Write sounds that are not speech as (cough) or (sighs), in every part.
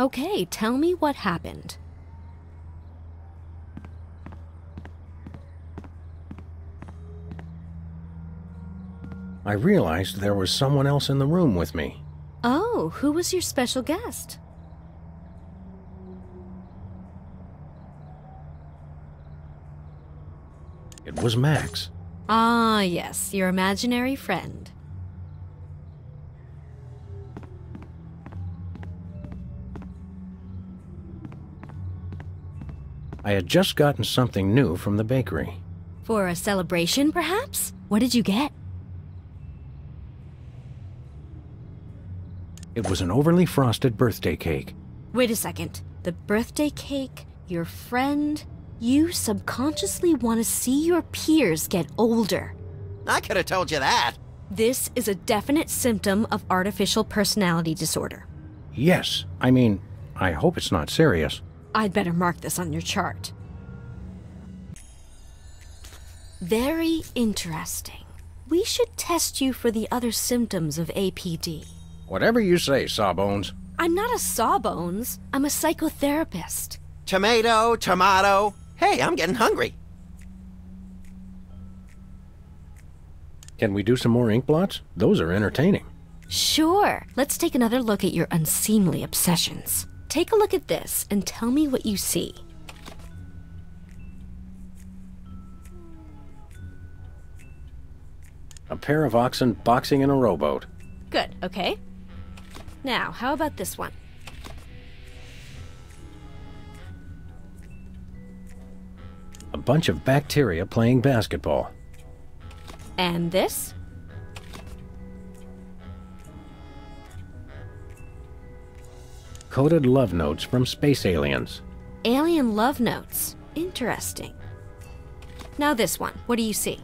Okay, tell me what happened. I realized there was someone else in the room with me. Oh, who was your special guest? It was Max. Ah, yes, your imaginary friend. I had just gotten something new from the bakery. For a celebration, perhaps? What did you get? It was an overly frosted birthday cake. Wait a second. The birthday cake, your friend, you subconsciously want to see your peers get older. I could have told you that. This is a definite symptom of artificial personality disorder. Yes, I mean, I hope it's not serious. I'd better mark this on your chart. Very interesting. We should test you for the other symptoms of APD. Whatever you say, Sawbones. I'm not a sawbones. I'm a psychotherapist. Tomato, tomato. Hey, I'm getting hungry. Can we do some more ink blots? Those are entertaining. Sure. Let's take another look at your unseemly obsessions. Take a look at this and tell me what you see. A pair of oxen boxing in a rowboat. Good, okay. Now, how about this one? A bunch of bacteria playing basketball. And this? Coded love notes from space aliens. Alien love notes. Interesting. Now this one. What do you see?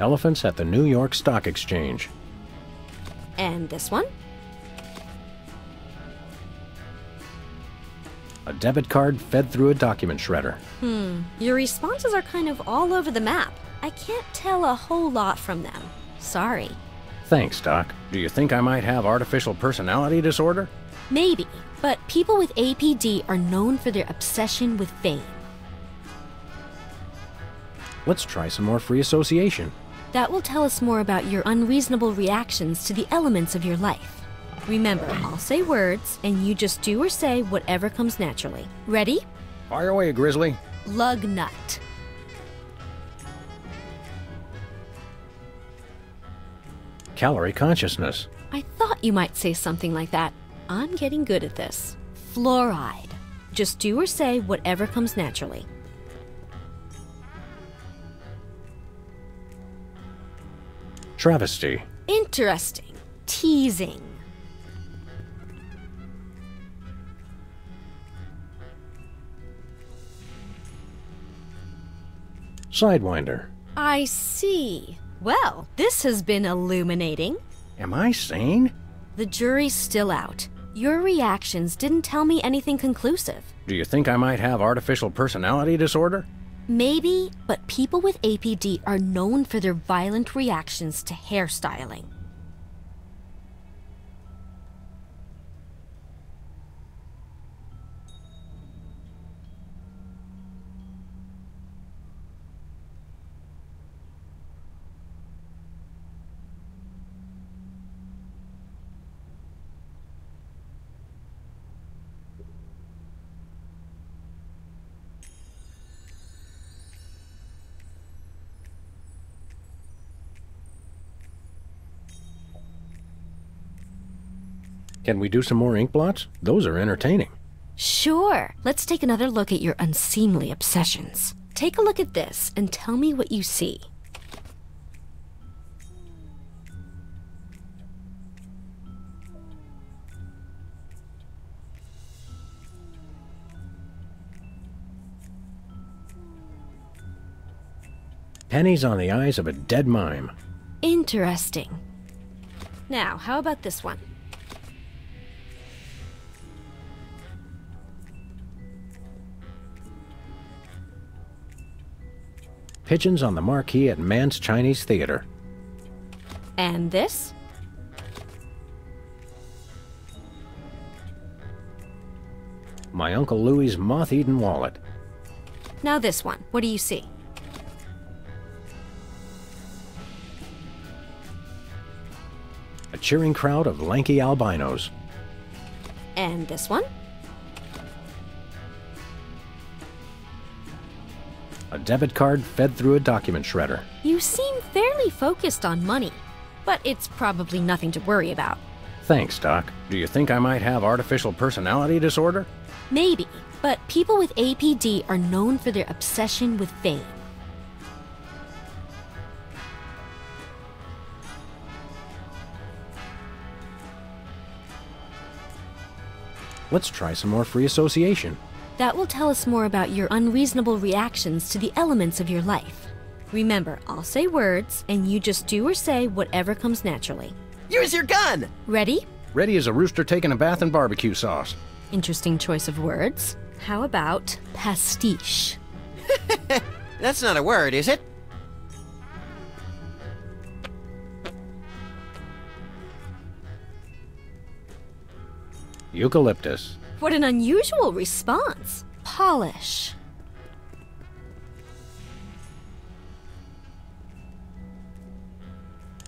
Elephants at the New York Stock Exchange. And this one? A debit card fed through a document shredder. Hmm. Your responses are kind of all over the map. I can't tell a whole lot from them. Sorry. Thanks, Doc. Do you think I might have artificial personality disorder? Maybe, but people with APD are known for their obsession with fame. Let's try some more free association. That will tell us more about your unreasonable reactions to the elements of your life. Remember, I'll say words, and you just do or say whatever comes naturally. Ready? Fire away, Grizzly. Lug nut. Calorie consciousness. I thought you might say something like that. I'm getting good at this. Fluoride. Just do or say whatever comes naturally. Travesty. Interesting. Teasing. Sidewinder. I see. Well, this has been illuminating. Am I sane? The jury's still out. Your reactions didn't tell me anything conclusive. Do you think I might have artificial personality disorder? Maybe, but people with APD are known for their violent reactions to hairstyling. Can we do some more ink blots? Those are entertaining. Sure. Let's take another look at your unseemly obsessions. Take a look at this and tell me what you see. Pennies on the eyes of a dead mime. Interesting. Now, how about this one? Pigeons on the Marquee at Mann's Chinese Theater. And this? My Uncle Louie's moth-eaten wallet. Now this one. What do you see? A cheering crowd of lanky albinos. And this one? A debit card fed through a document shredder. You seem fairly focused on money, but it's probably nothing to worry about. Thanks, Doc. Do you think I might have artificial personality disorder? Maybe, but people with APD are known for their obsession with fame. Let's try some more free association. That will tell us more about your unreasonable reactions to the elements of your life. Remember, I'll say words, and you just do or say whatever comes naturally. Use your gun! Ready? Ready as a rooster taking a bath in barbecue sauce. Interesting choice of words. How about pastiche? (laughs) That's not a word, is it? Eucalyptus. What an unusual response. Polish.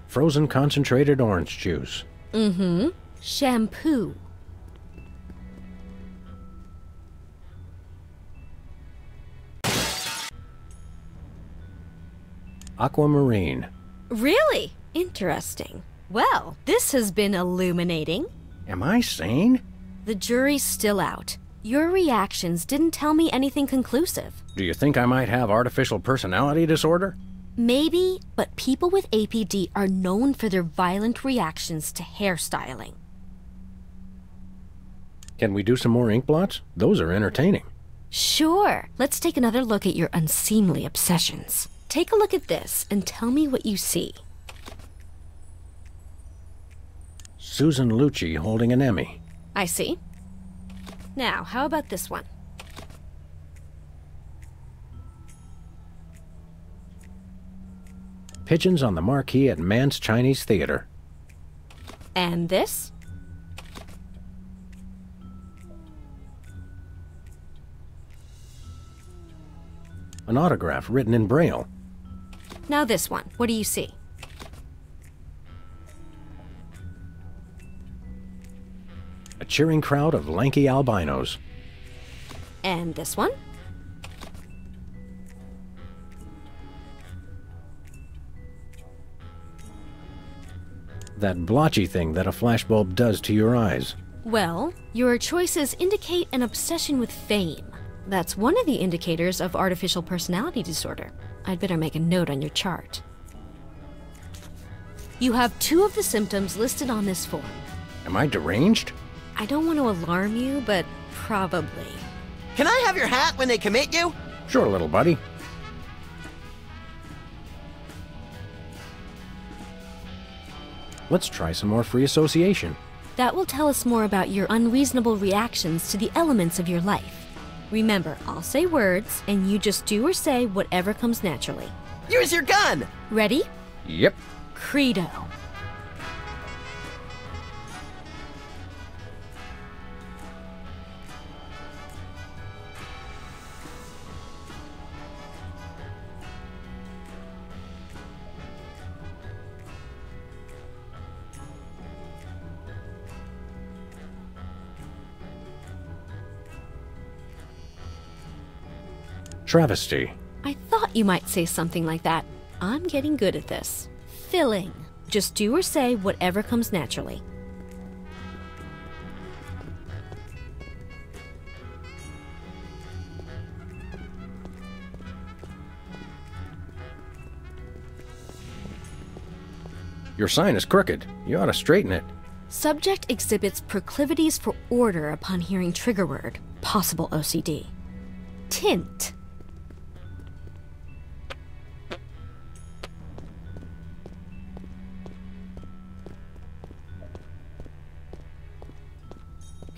Frozen concentrated orange juice. Mm hmm. Shampoo. Aquamarine. Really? Interesting. Well, this has been illuminating. Am I sane? The jury's still out. Your reactions didn't tell me anything conclusive. Do you think I might have artificial personality disorder? Maybe, but people with APD are known for their violent reactions to hairstyling. Can we do some more ink blots? Those are entertaining. Sure. Let's take another look at your unseemly obsessions. Take a look at this and tell me what you see. Susan Lucci holding an Emmy. I see. Now, how about this one? Pigeons on the marquee at Mann's Chinese Theater. And this? An autograph written in Braille. Now this one. What do you see? A cheering crowd of lanky albinos. And this one? That blotchy thing that a flashbulb does to your eyes. Well, your choices indicate an obsession with fame. That's one of the indicators of artificial personality disorder. I'd better make a note on your chart. You have two of the symptoms listed on this form. Am I deranged? I don't want to alarm you, but probably. Can I have your hat when they commit you? Sure, little buddy. Let's try some more free association. That will tell us more about your unreasonable reactions to the elements of your life. Remember, I'll say words, and you just do or say whatever comes naturally. Use your gun! Ready? Yep. Credo. Travesty. I thought you might say something like that. I'm getting good at this. Filling. Just do or say whatever comes naturally. Your sign is crooked. You ought to straighten it. Subject exhibits proclivities for order upon hearing trigger word, possible OCD. Tint.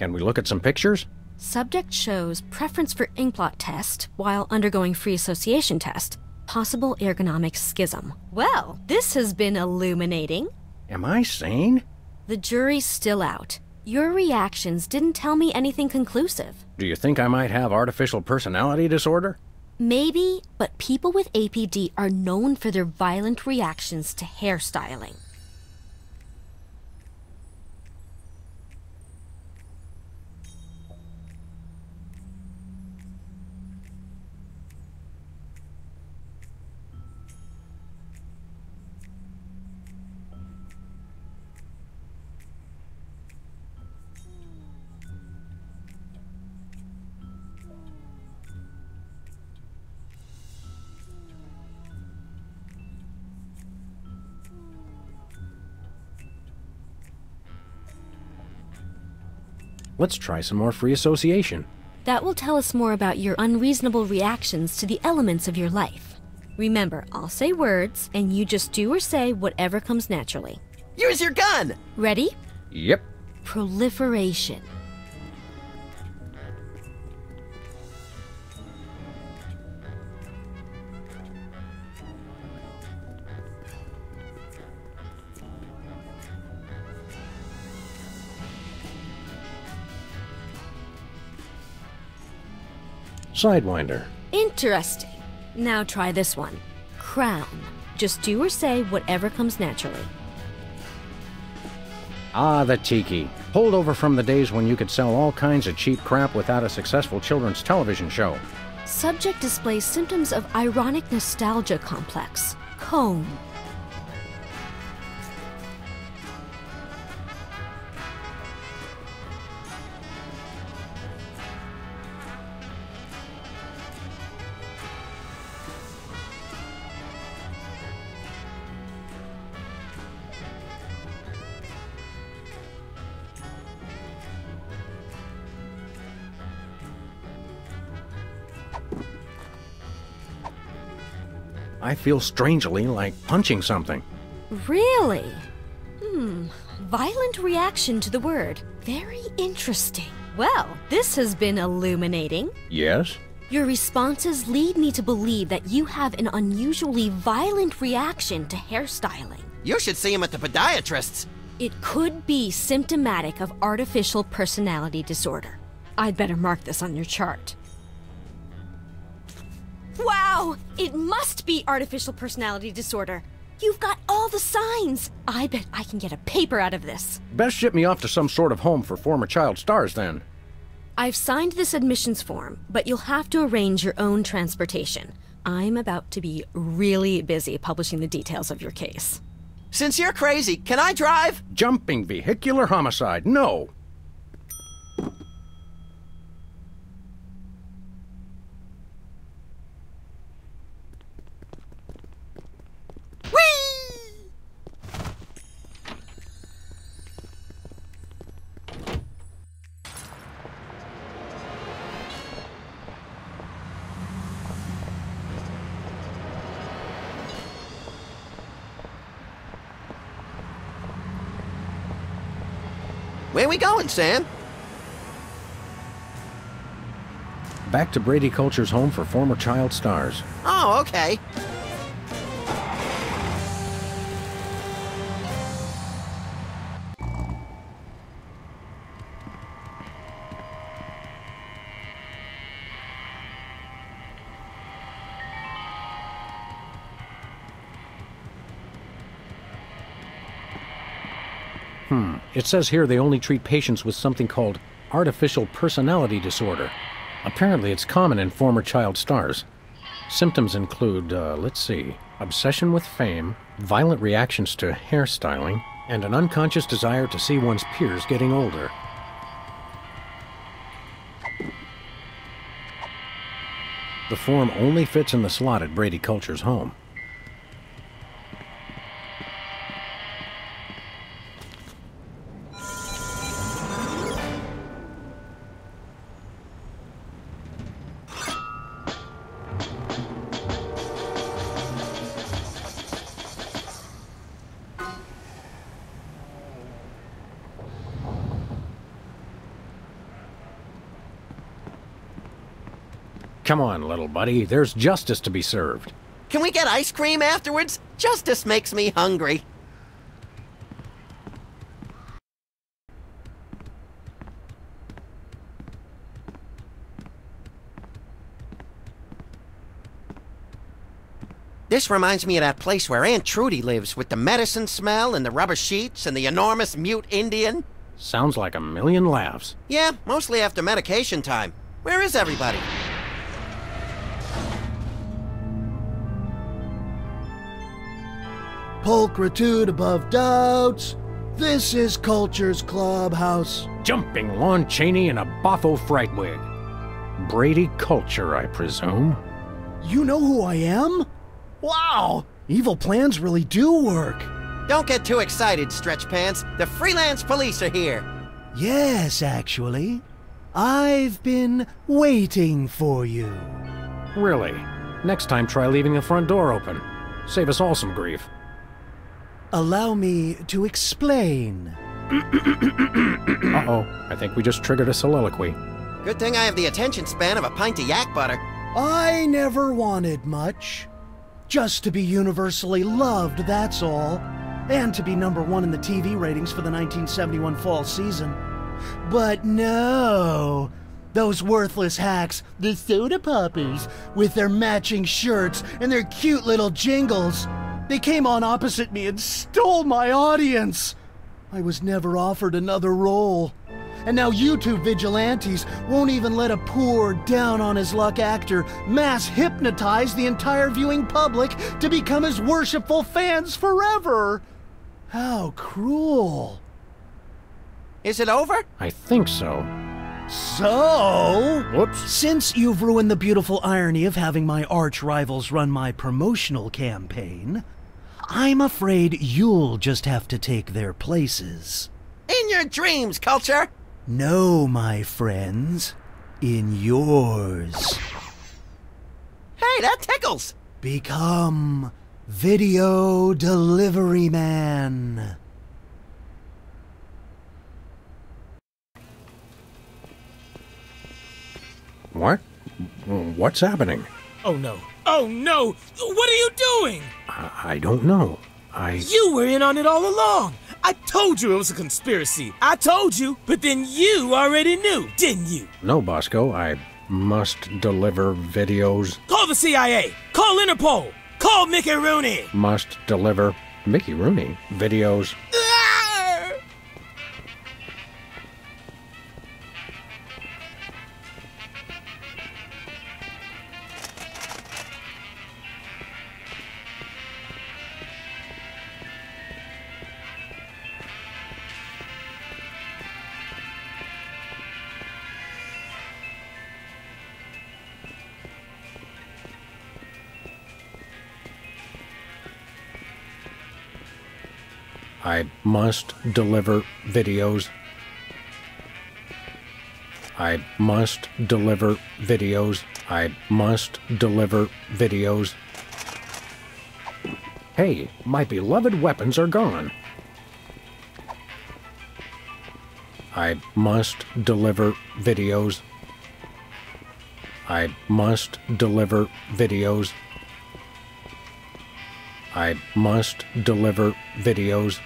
Can we look at some pictures? Subject shows preference for inkblot test while undergoing free association test. Possible ergonomic schism. Well, this has been illuminating. Am I sane? The jury's still out. Your reactions didn't tell me anything conclusive. Do you think I might have artificial personality disorder? Maybe, but people with APD are known for their violent reactions to hairstyling. Let's try some more free association. That will tell us more about your unreasonable reactions to the elements of your life. Remember, I'll say words, and you just do or say whatever comes naturally. Use your gun! Ready? Yep. Proliferation. Sidewinder. Interesting. Now try this one. Crown. Just do or say whatever comes naturally. Ah, the tiki. Holdover from the days when you could sell all kinds of cheap crap without a successful children's television show. Subject displays symptoms of ironic nostalgia complex. Cone. I feel strangely like punching something. Really? Hmm. Violent reaction to the word. Very interesting. Well, this has been illuminating. Yes? Your responses lead me to believe that you have an unusually violent reaction to hairstyling. You should see him at the podiatrist's. It could be symptomatic of artificial personality disorder. I'd better mark this on your chart. Wow! It must be artificial personality disorder. You've got all the signs. I bet I can get a paper out of this. Best ship me off to some sort of home for former child stars then. I've signed this admissions form, but you'll have to arrange your own transportation. I'm about to be really busy publishing the details of your case. Since you're crazy, can I drive? Jumping vehicular homicide. No. Whee! Where we going, Sam? Back to Brady Culture's home for former child stars. Oh, okay. It says here they only treat patients with something called artificial personality disorder. Apparently, it's common in former child stars. Symptoms include, uh, let's see, obsession with fame, violent reactions to hairstyling, and an unconscious desire to see one's peers getting older. The form only fits in the slot at Brady Culture's home. buddy. There's justice to be served. Can we get ice cream afterwards? Justice makes me hungry. This reminds me of that place where Aunt Trudy lives with the medicine smell and the rubber sheets and the enormous mute Indian. Sounds like a million laughs. Yeah, mostly after medication time. Where is everybody? Pulchritude above doubts. This is Culture's Clubhouse. Jumping Lon Chaney in a Boffo fright wig. Brady Culture, I presume. You know who I am? Wow! Evil plans really do work. Don't get too excited, Stretch Pants. The freelance police are here. Yes, actually. I've been waiting for you. Really? Next time, try leaving the front door open. Save us all some grief. Allow me to explain. Uh oh, I think we just triggered a soliloquy. Good thing I have the attention span of a pint of yak butter. I never wanted much. Just to be universally loved, that's all. And to be number one in the TV ratings for the 1971 fall season. But no! Those worthless hacks, the Soda Poppers, with their matching shirts and their cute little jingles, they came on opposite me and stole my audience. I was never offered another role. And now you two vigilantes won't even let a poor, down on his luck actor mass hypnotize the entire viewing public to become his worshipful fans forever. How cruel. Is it over? I think so. So, Whoops. since you've ruined the beautiful irony of having my arch rivals run my promotional campaign, I'm afraid you'll just have to take their places. In your dreams, Culture! No, my friends, in yours. Hey, that tickles! Become Video Delivery Man. What? What's happening? Oh no. Oh no! What are you doing? I, I don't know. I. You were in on it all along! I told you it was a conspiracy. I told you, but then you already knew, didn't you? No, Bosco. I must deliver videos. Call the CIA! Call Interpol! Call Mickey Rooney! Must deliver. Mickey Rooney. Videos. Uh, must deliver videos. I must deliver videos. I must deliver videos. Hey, my beloved weapons are gone. I must deliver videos. I must deliver videos. I must deliver videos.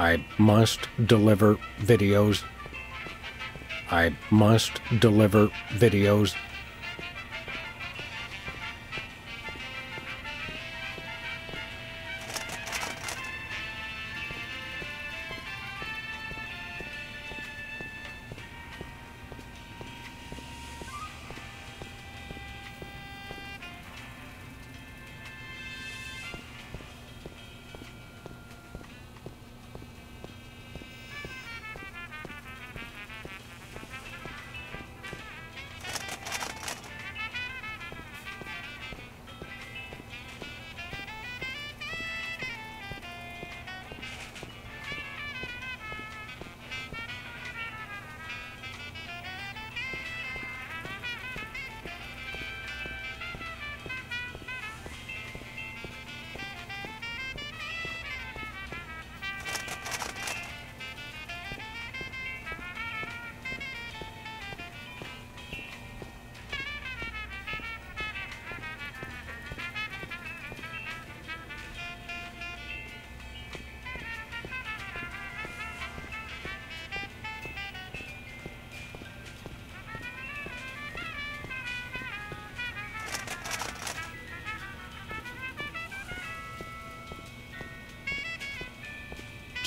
I must deliver videos. I must deliver videos.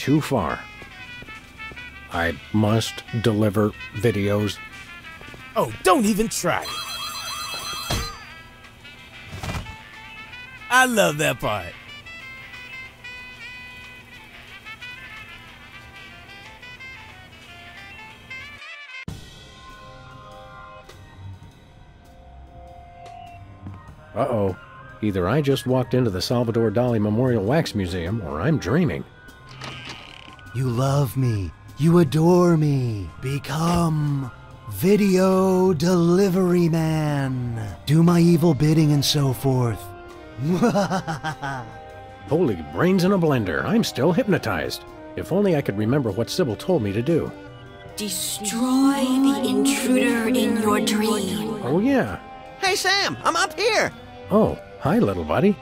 Too far. I must deliver videos. Oh, don't even try. I love that part. Uh-oh. Either I just walked into the Salvador Dali Memorial Wax Museum, or I'm dreaming. You love me. You adore me. Become video delivery man. Do my evil bidding and so forth. (laughs) Holy brains in a blender, I'm still hypnotized. If only I could remember what Sybil told me to do. Destroy the intruder in your dream. Oh, yeah. Hey, Sam, I'm up here. Oh, hi, little buddy.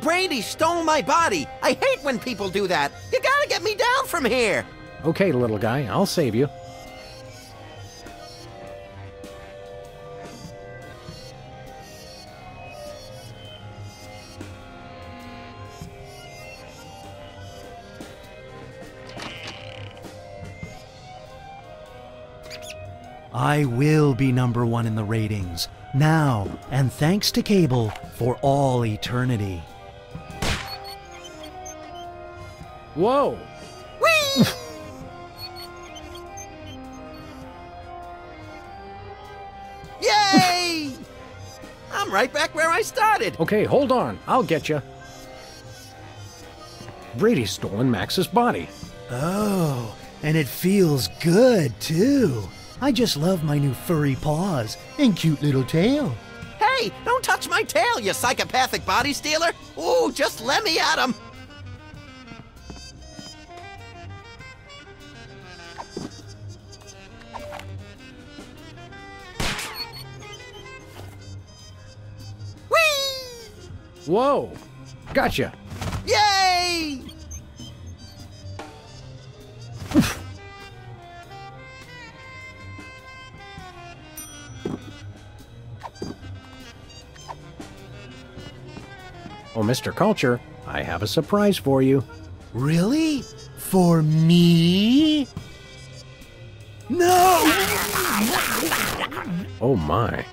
Brady stole my body. I hate when people do that. You gotta get me down from here. Okay, little guy, I'll save you. I will be number one in the ratings. Now, and thanks to cable for all eternity. Whoa! Whee! Yay! I'm right back where I started. Okay, hold on. I'll get you. Brady's stolen Max's body. Oh, and it feels good too. I just love my new furry paws and cute little tail. Hey, don't touch my tail, you psychopathic body stealer. Ooh, just let me at him. Whoa! Gotcha! Yay! (sighs) Oh, Mr. Culture, I have a surprise for you. Really? For me? No! Oh my.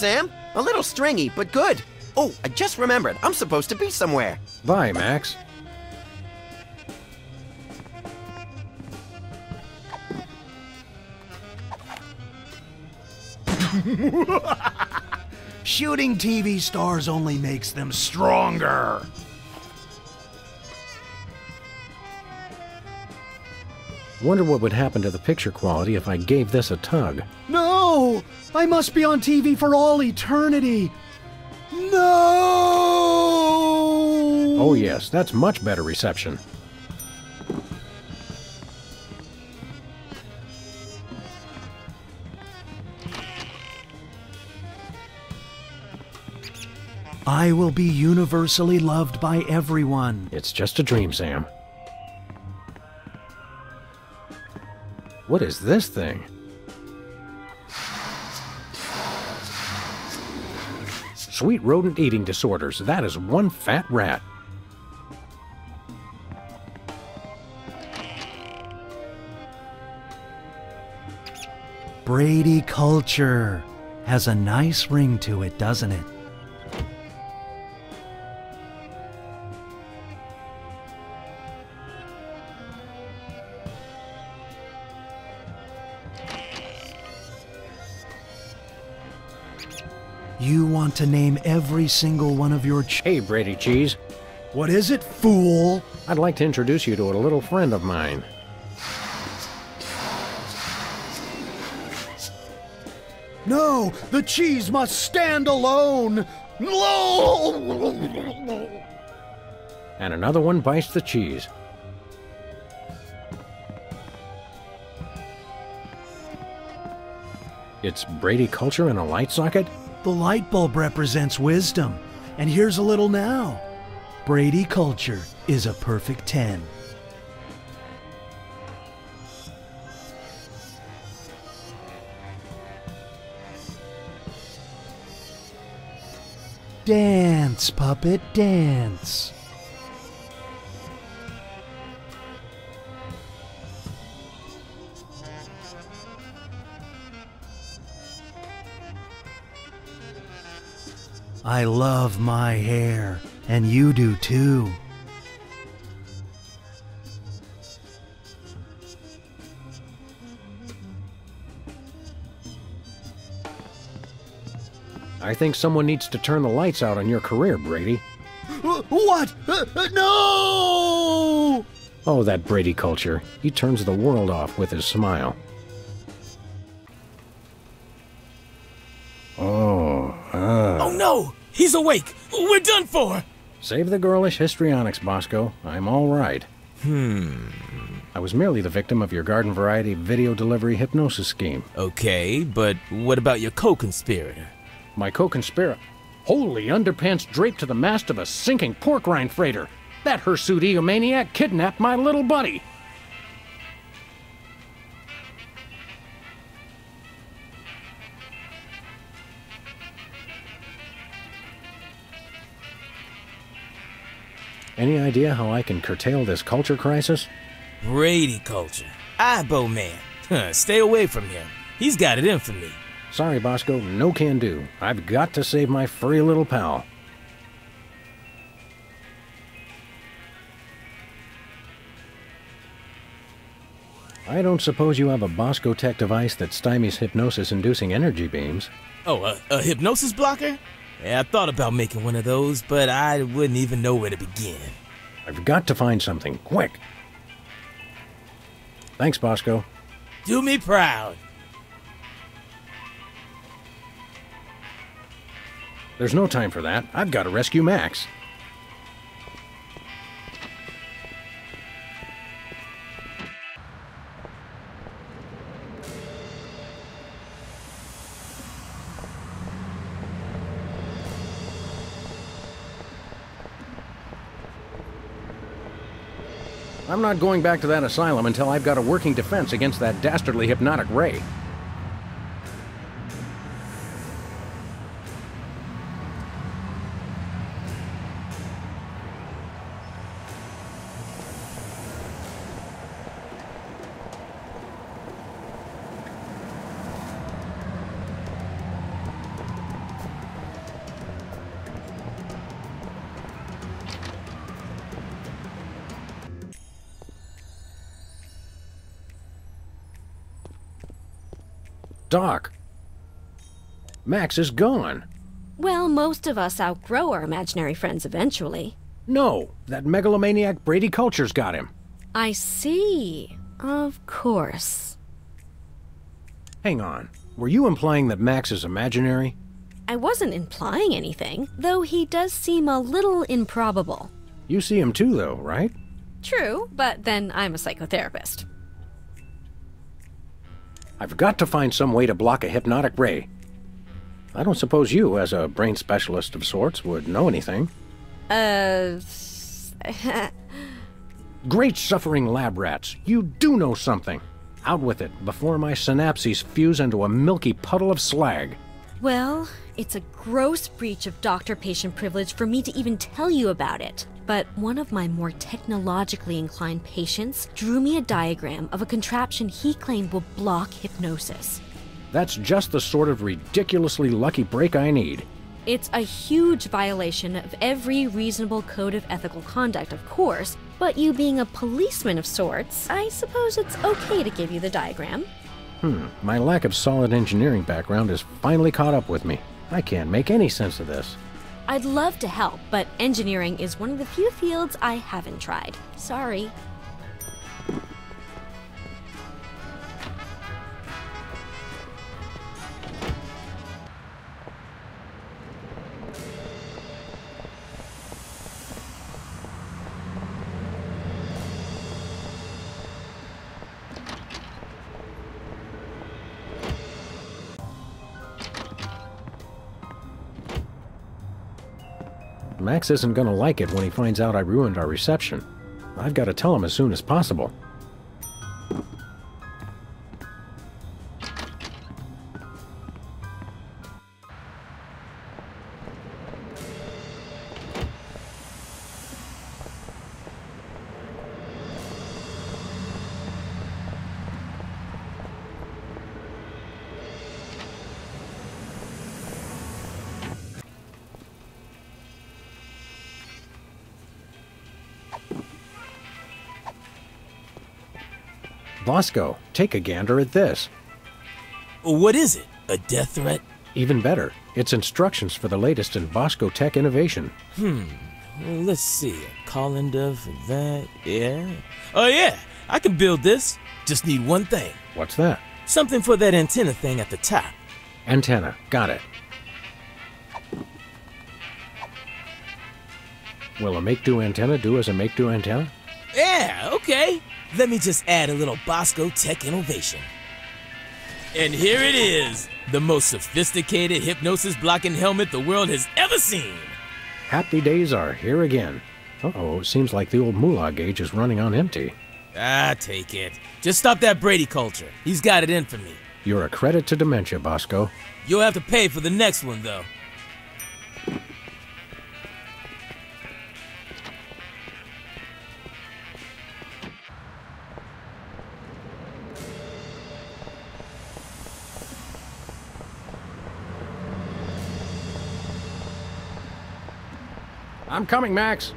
Sam. A little stringy, but good. Oh, I just remembered. I'm supposed to be somewhere. Bye, Max. (laughs) Shooting TV stars only makes them stronger. Wonder what would happen to the picture quality if I gave this a tug. No! Oh, I must be on TV for all eternity. No! Oh, yes, that's much better reception. I will be universally loved by everyone. It's just a dream, Sam. What is this thing? Sweet rodent eating disorders. That is one fat rat. Brady culture has a nice ring to it, doesn't it? You want to name every single one of your ch- Hey, Brady Cheese. What is it, fool? I'd like to introduce you to a little friend of mine. No, the cheese must stand alone. And another one bites the cheese. It's Brady culture in a light socket? The light bulb represents wisdom. And here's a little now. Brady culture is a perfect 10. Dance, puppet, dance. I love my hair, and you do too. I think someone needs to turn the lights out on your career, Brady. What? Uh, uh, no! Oh, that Brady culture. He turns the world off with his smile. He's awake! We're done for! Save the girlish histrionics, Bosco. I'm all right. Hmm. I was merely the victim of your garden variety video delivery hypnosis scheme. Okay, but what about your co-conspirator? My co-conspirator. Holy underpants draped to the mast of a sinking pork rind freighter. That hirsute egomaniac kidnapped my little buddy. Any idea how I can curtail this culture crisis? Brady culture. Eyebow man. Huh, (laughs) Stay away from him. He's got it in for me. Sorry, Bosco, no can do. I've got to save my furry little pal. I don't suppose you have a Bosco Tech device that stymies hypnosis inducing energy beams. Oh, a, a hypnosis blocker? Yeah, I thought about making one of those, but I wouldn't even know where to begin. I've got to find something, quick. Thanks, Bosco. Do me proud. There's no time for that. I've got to rescue Max. I'm not going back to that asylum until I've got a working defense against that dastardly hypnotic ray. Doc, Max is gone. Well, most of us outgrow our imaginary friends eventually. No, that megalomaniac Brady Culture's got him. I see. Of course. Hang on. Were you implying that Max is imaginary? I wasn't implying anything, though he does seem a little improbable. You see him too, though, right? True, but then I'm a psychotherapist. I've got to find some way to block a hypnotic ray. I don't suppose you, as a brain specialist of sorts, would know anything. Uh. (laughs) Great suffering lab rats, you do know something. Out with it before my synapses fuse into a milky puddle of slag. well, it's a gross breach of doctor patient privilege for me to even tell you about it. But one of my more technologically inclined patients drew me a diagram of a contraption he claimed will block hypnosis. That's just the sort of ridiculously lucky break I need. It's a huge violation of every reasonable code of ethical conduct, of course, but you being a policeman of sorts, I suppose it's okay to give you the diagram. Hmm, my lack of solid engineering background has finally caught up with me. I can't make any sense of this. I'd love to help, but engineering is one of the few fields I haven't tried. Sorry. Max isn't gonna like it when he finds out I ruined our reception. I've got to tell him as soon as possible. Bosco, take a gander at this. What is it? A death threat? Even better, it's instructions for the latest in Bosco tech innovation. Hmm, well, let's see. A colander for that. Yeah. Oh, yeah. I can build this. Just need one thing. What's that? Something for that antenna thing at the top. Antenna. Got it. Will a make-do antenna do as a make-do antenna? Yeah, okay. Let me just add a little Bosco tech innovation. And here it is the most sophisticated hypnosis blocking helmet the world has ever seen. Happy days are here again. Uh-oh, seems like the old moolah gauge is running on empty. Ah, take it. Just stop that Brady Culture. He's got it in for me. You're a credit to dementia, Bosco. You'll have to pay for the next one, though. I'm coming, Max.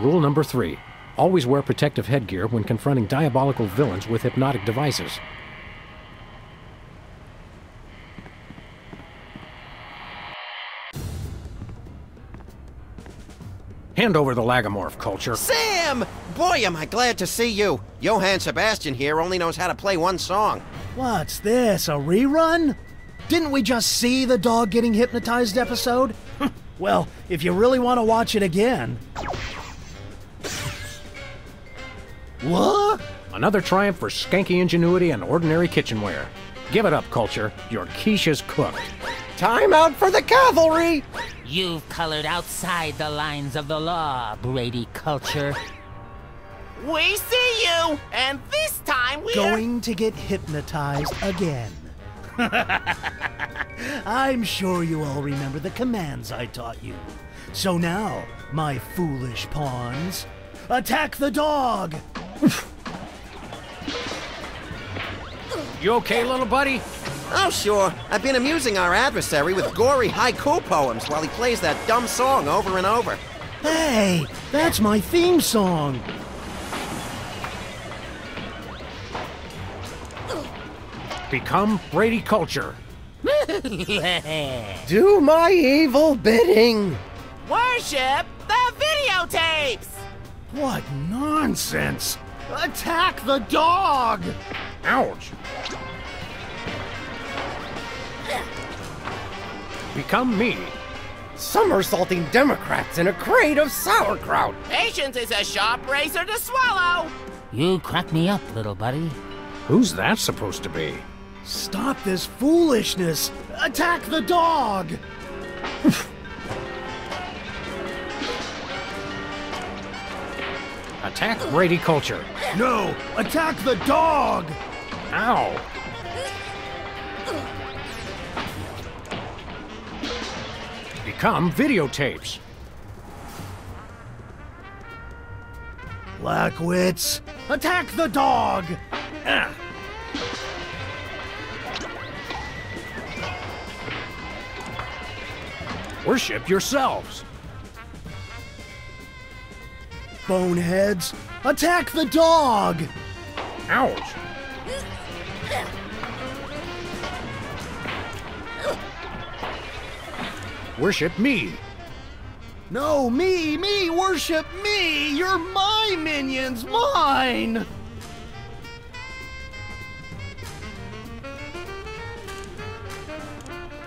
Rule number three. Always wear protective headgear when confronting diabolical villains with hypnotic devices. Hand over the lagomorph Culture. Sam! Boy, am I glad to see you. Johann Sebastian here only knows how to play one song. What's this, a rerun? Didn't we just see the dog getting hypnotized episode? (laughs) well, if you really want to watch it again. What? Another triumph for Yankee ingenuity and ordinary kitchenware. Give it up, Culture. Your quiche is cooked. Time out for the cavalry! You've colored outside the lines of the law, Brady Culture. We see you, and this time we're Going to get hypnotized again. (laughs) I'm sure you all remember the commands I taught you. So now, my foolish pawns, attack the dog! You okay, little buddy? Oh, sure. I've been amusing our adversary with gory haiku poems while he plays that dumb song over and over. Hey, that's my theme song. Become Brady Culture. (laughs) Do my evil bidding! worship the videotapes. What nonsense! Attack the dog! Ouch. Become me. Somersaulting Democrats in a crate of sauerkraut! Patience is a sharp razor to swallow. You crack me up, little buddy. Who's that supposed to be? Stop this foolishness! Attack the dog! Attack Brady Culture. No! Attack the dog! Ow. Become videotapes. Blackwits! Attack the dog! Ah. Worship yourselves. Boneheads! Attack the dog! Ouch. Worship me. No, me, me, worship me! You're my minions, mine!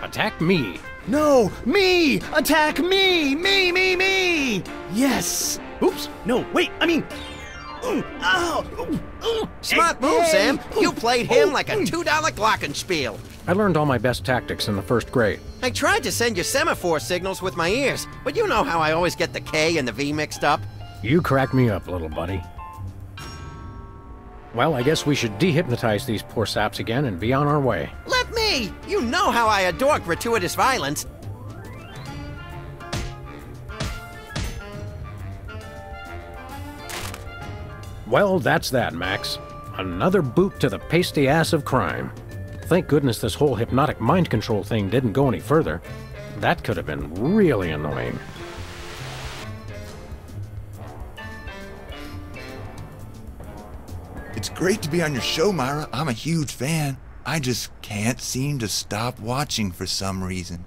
Attack me. No, me! Attack me! Me, me, me! Yes! Oops, no, wait, I mean. Ooh, (gasps) ow! ooh, ooh, Smart move, Sam. You played him ooh, like a $2 glockenspiel. I learned all my best tactics in the first grade. I tried to send you semaphore signals with my ears, but you know how I always get the K and the V mixed up. You crack me up, little buddy. Well, I guess we should dehypnotize these poor saps again and be on our way. Let me! You know how I adore gratuitous violence. Well, that's that, Max. Another boot to the pasty ass of crime. Thank goodness this whole hypnotic mind control thing didn't go any further. That could have been really annoying. It's great to be on your show, Myra. I'm a huge fan. I just can't seem to stop watching for some reason.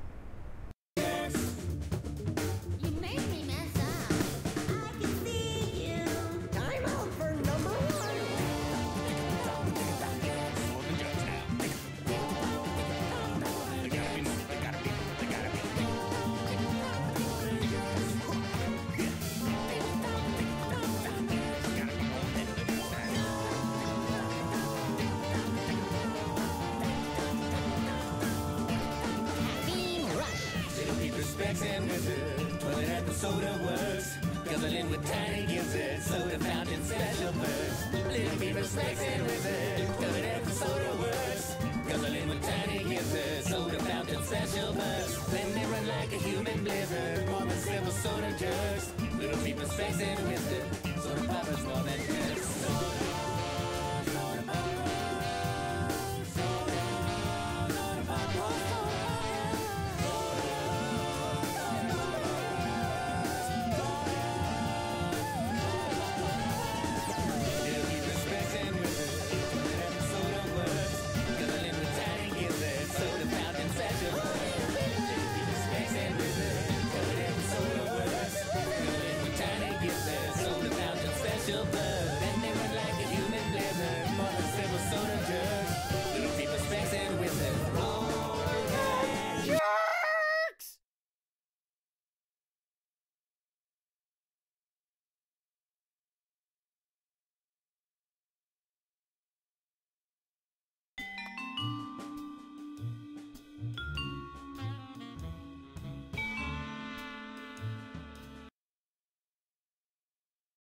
Little people space and wisdom, soda fountain special burst. Then they run like a human blizzard. More than simple soda jerks. Little people's Texan wizard. Soda Poppers more than drugs.